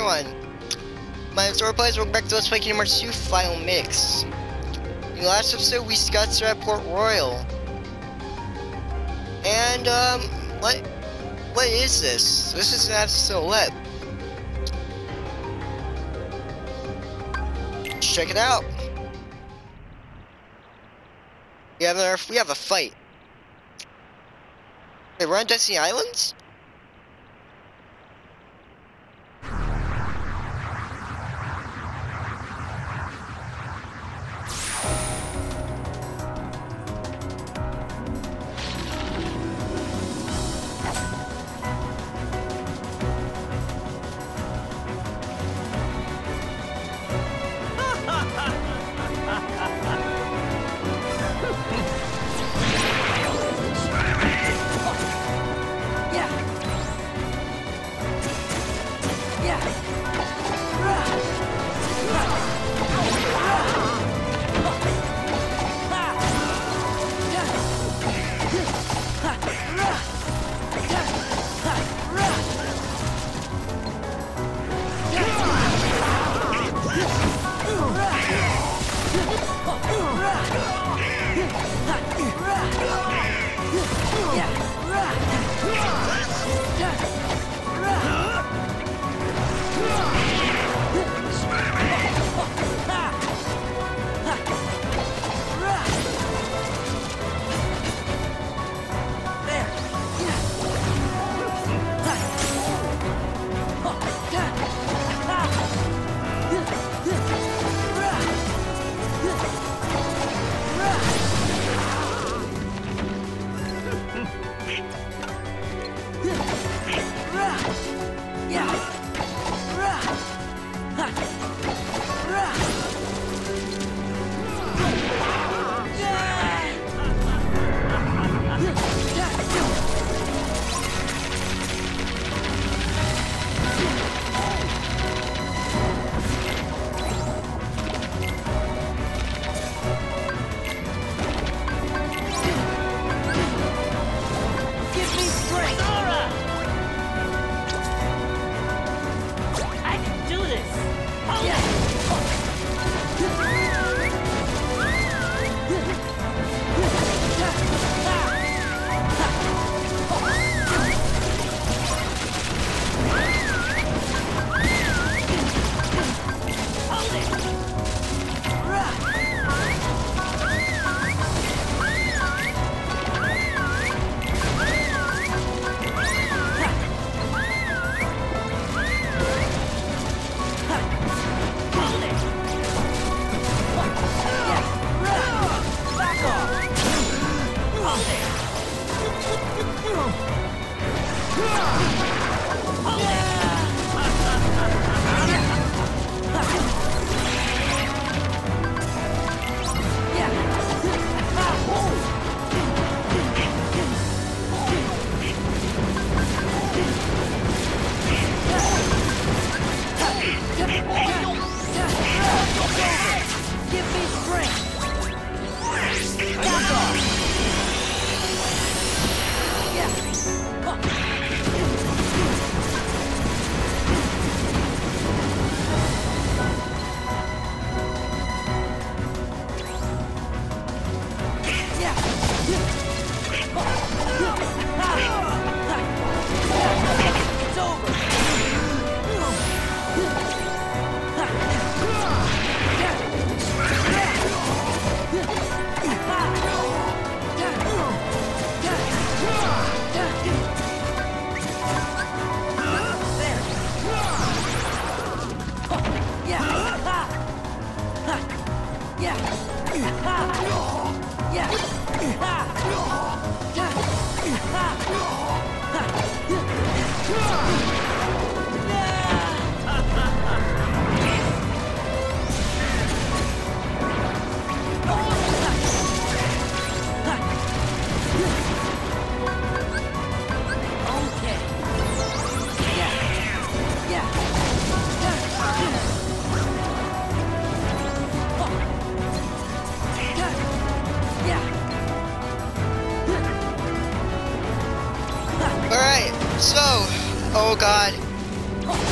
everyone! My name is Sora Plays, welcome back to Let's Play Kingdom Hearts 2 Final Mix. In the last episode, we to at Port Royal. And, um, what, what is this? This is an silhouette. Let's check it out. We have our, we have a fight. We're on Destiny Islands?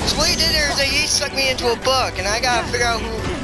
So what he did there is that he sucked me into a book, and I gotta figure out who.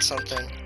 Something.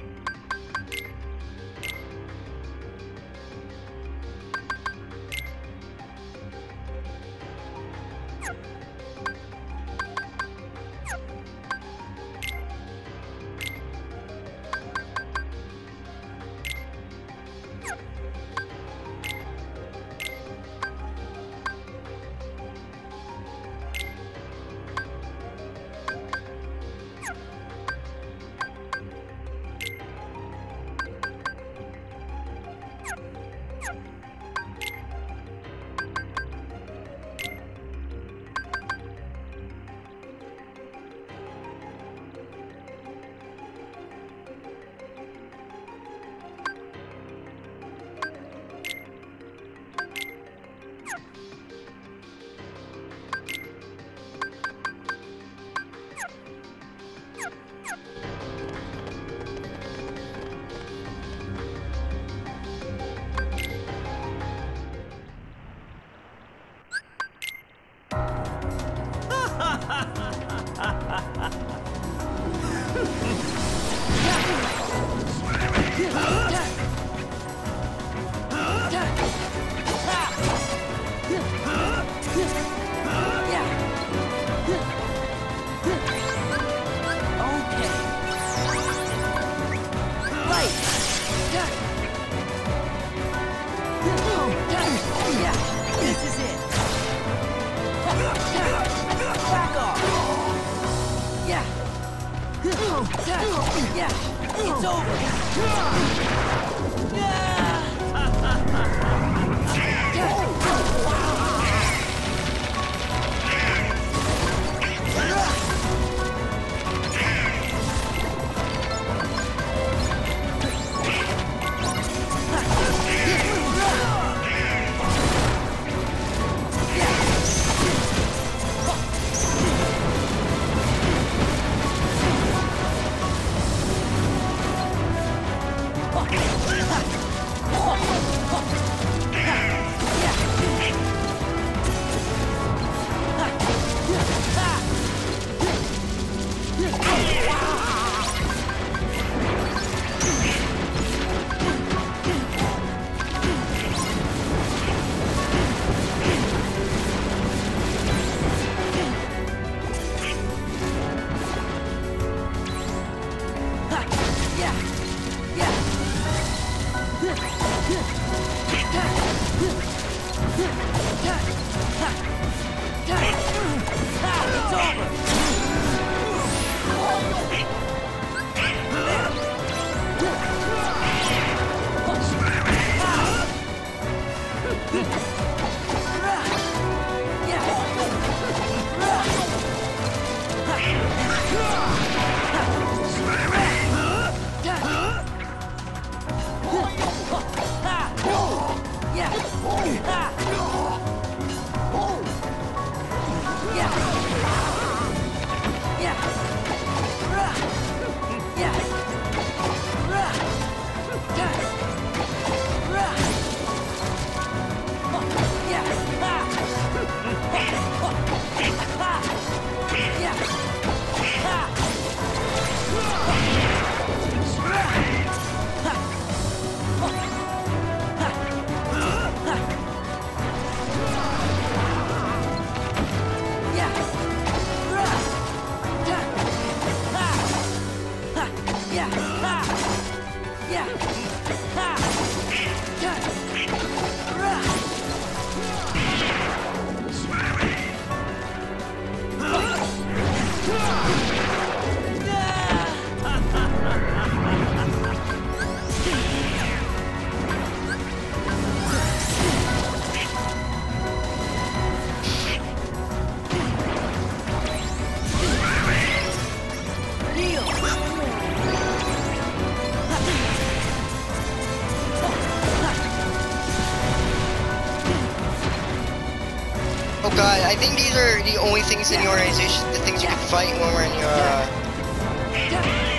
God, I think these are the only things in the organization, the things you can fight when we're in your, uh...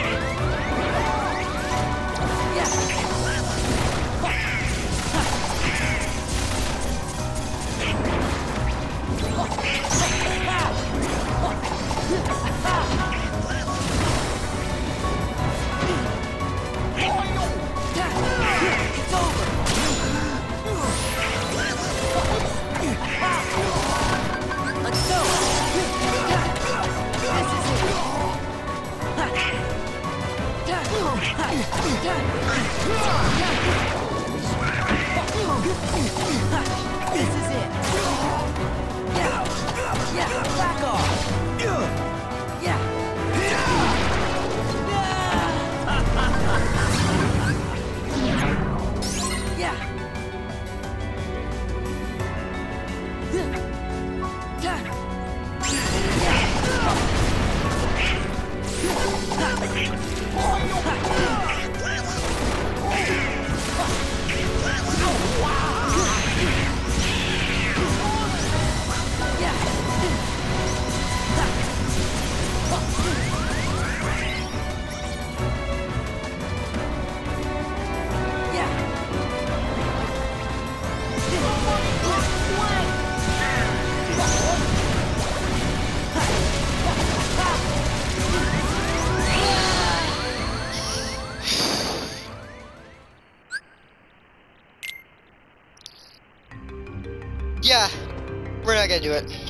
it.